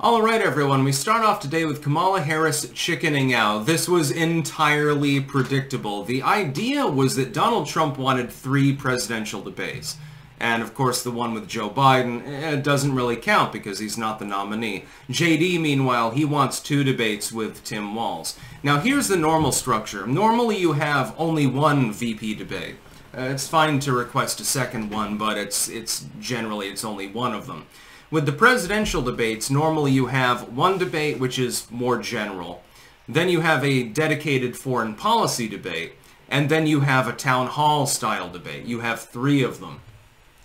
Alright everyone, we start off today with Kamala Harris chickening out. This was entirely predictable. The idea was that Donald Trump wanted three presidential debates. And of course the one with Joe Biden eh, doesn't really count because he's not the nominee. JD, meanwhile, he wants two debates with Tim Walz. Now here's the normal structure. Normally you have only one VP debate. Uh, it's fine to request a second one, but it's, it's generally it's only one of them. With the presidential debates, normally you have one debate which is more general. Then you have a dedicated foreign policy debate. And then you have a town hall style debate. You have three of them.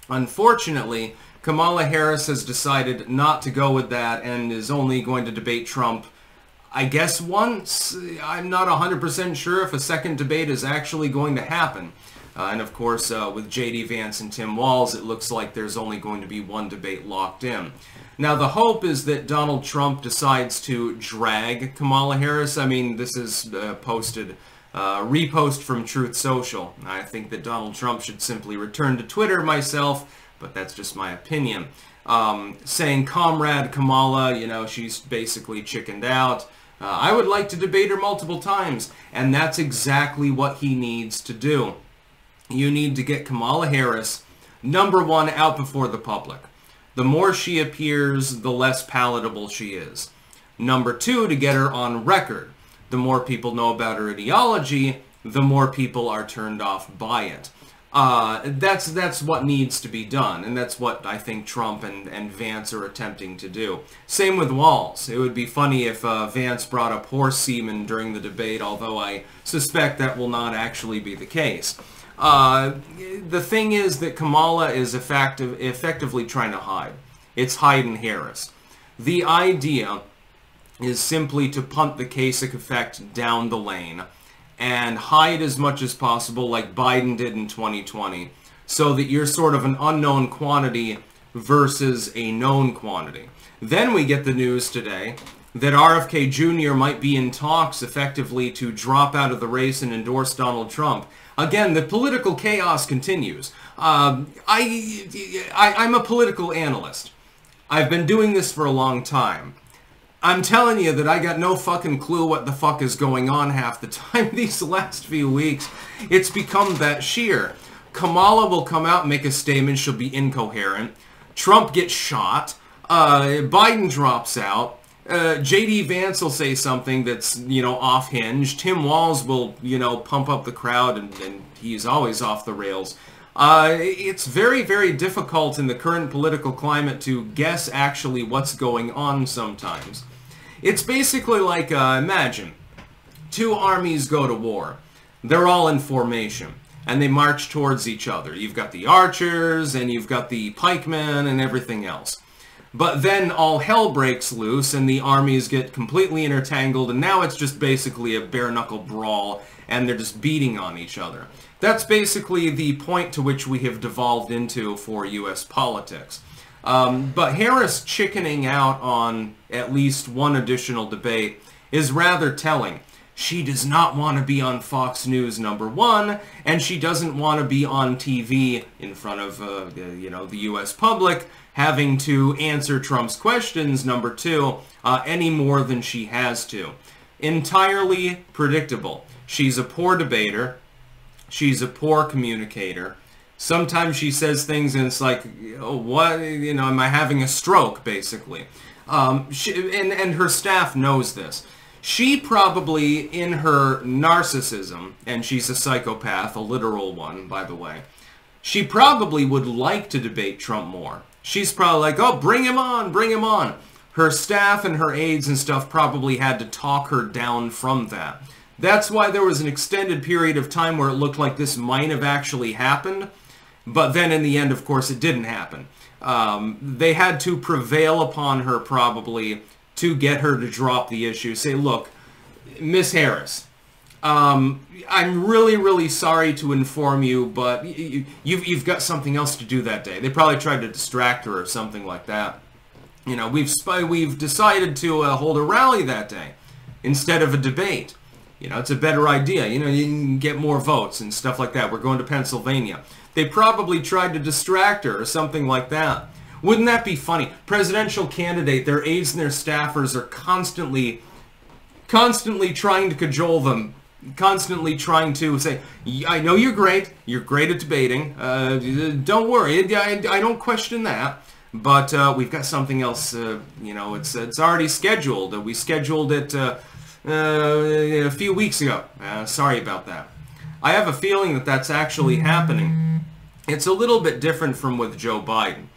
Unfortunately, Kamala Harris has decided not to go with that and is only going to debate Trump, I guess once. I'm not 100% sure if a second debate is actually going to happen. Uh, and of course, uh, with J.D. Vance and Tim Walz, it looks like there's only going to be one debate locked in. Now, the hope is that Donald Trump decides to drag Kamala Harris. I mean, this is uh, posted, uh, repost from Truth Social. I think that Donald Trump should simply return to Twitter myself, but that's just my opinion. Um, saying, Comrade Kamala, you know, she's basically chickened out. Uh, I would like to debate her multiple times, and that's exactly what he needs to do you need to get Kamala Harris, number one, out before the public. The more she appears, the less palatable she is. Number two, to get her on record. The more people know about her ideology, the more people are turned off by it. Uh, that's that's what needs to be done, and that's what I think Trump and, and Vance are attempting to do. Same with Walz. It would be funny if uh, Vance brought up horse semen during the debate, although I suspect that will not actually be the case. Uh, the thing is that Kamala is effective, effectively trying to hide. It's Hayden Harris. The idea is simply to punt the Kasich effect down the lane and hide as much as possible like Biden did in 2020 so that you're sort of an unknown quantity versus a known quantity. Then we get the news today that RFK Jr. might be in talks effectively to drop out of the race and endorse Donald Trump. Again, the political chaos continues. Um, I, I, I'm a political analyst. I've been doing this for a long time. I'm telling you that I got no fucking clue what the fuck is going on half the time these last few weeks. It's become that sheer. Kamala will come out and make a statement. She'll be incoherent. Trump gets shot. Uh, Biden drops out uh, J.D. Vance will say something that's, you know, off-hinged. Tim Walz will, you know, pump up the crowd, and, and he's always off the rails. Uh, it's very, very difficult in the current political climate to guess actually what's going on sometimes. It's basically like, uh, imagine, two armies go to war. They're all in formation, and they march towards each other. You've got the archers, and you've got the pikemen, and everything else. But then all hell breaks loose and the armies get completely intertangled and now it's just basically a bare-knuckle brawl and they're just beating on each other. That's basically the point to which we have devolved into for U.S. politics. Um, but Harris chickening out on at least one additional debate is rather telling. She does not want to be on Fox News, number one, and she doesn't want to be on TV in front of, uh, you know, the U.S. public, having to answer Trump's questions, number two, uh, any more than she has to. Entirely predictable. She's a poor debater. She's a poor communicator. Sometimes she says things and it's like, oh, what, you know, am I having a stroke, basically. Um, she, and, and her staff knows this. She probably, in her narcissism, and she's a psychopath, a literal one, by the way, she probably would like to debate Trump more. She's probably like, oh, bring him on, bring him on. Her staff and her aides and stuff probably had to talk her down from that. That's why there was an extended period of time where it looked like this might have actually happened. But then in the end, of course, it didn't happen. Um, they had to prevail upon her probably to get her to drop the issue. Say, look, Miss Harris, um, I'm really, really sorry to inform you, but you, you've, you've got something else to do that day. They probably tried to distract her or something like that. You know, we've we've decided to uh, hold a rally that day instead of a debate. You know, it's a better idea. You know, you can get more votes and stuff like that. We're going to Pennsylvania. They probably tried to distract her or something like that. Wouldn't that be funny? Presidential candidate, their aides and their staffers are constantly, constantly trying to cajole them, constantly trying to say, I know you're great, you're great at debating, uh, don't worry, I, I don't question that. But uh, we've got something else, uh, you know, it's it's already scheduled. we scheduled it uh, uh, a few weeks ago. Uh, sorry about that. I have a feeling that that's actually happening. It's a little bit different from with Joe Biden.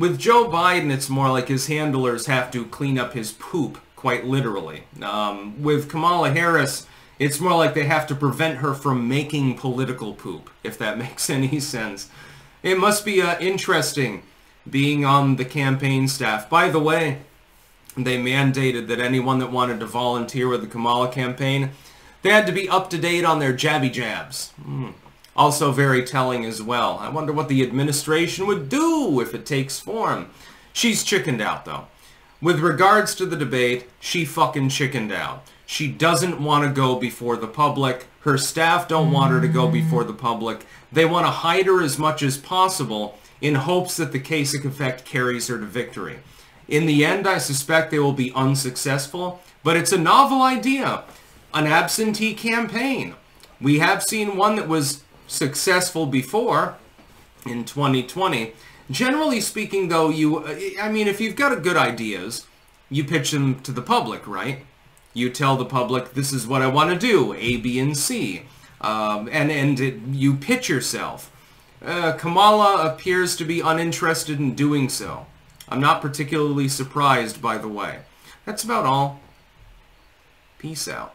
With Joe Biden, it's more like his handlers have to clean up his poop, quite literally. Um, with Kamala Harris, it's more like they have to prevent her from making political poop, if that makes any sense. It must be uh, interesting being on the campaign staff. By the way, they mandated that anyone that wanted to volunteer with the Kamala campaign, they had to be up to date on their jabby jabs. Mm. Also very telling as well. I wonder what the administration would do if it takes form. She's chickened out though. With regards to the debate, she fucking chickened out. She doesn't want to go before the public. Her staff don't want her to go before the public. They want to hide her as much as possible in hopes that the Kasich effect carries her to victory. In the end, I suspect they will be unsuccessful, but it's a novel idea. An absentee campaign. We have seen one that was successful before in 2020. Generally speaking, though, you, I mean, if you've got good ideas, you pitch them to the public, right? You tell the public, this is what I want to do, A, B, and C. Um, and and it, you pitch yourself. Uh, Kamala appears to be uninterested in doing so. I'm not particularly surprised, by the way. That's about all. Peace out.